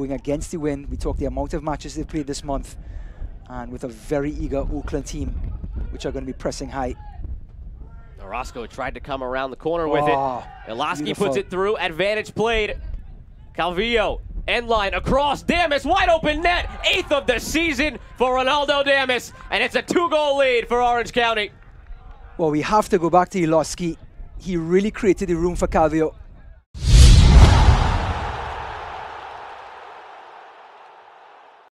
going against the wind. We talk the amount of matches they've played this month, and with a very eager Oakland team, which are going to be pressing high. Orozco tried to come around the corner with Oh, it. Iloski puts it through. Advantage played. Calvillo, end line, across. Damus, wide open net. Eighth of the season for Ronaldo Damus. And it's a two-goal lead for Orange County. Well, we have to go back to Iloski. He really created the room for Calvillo.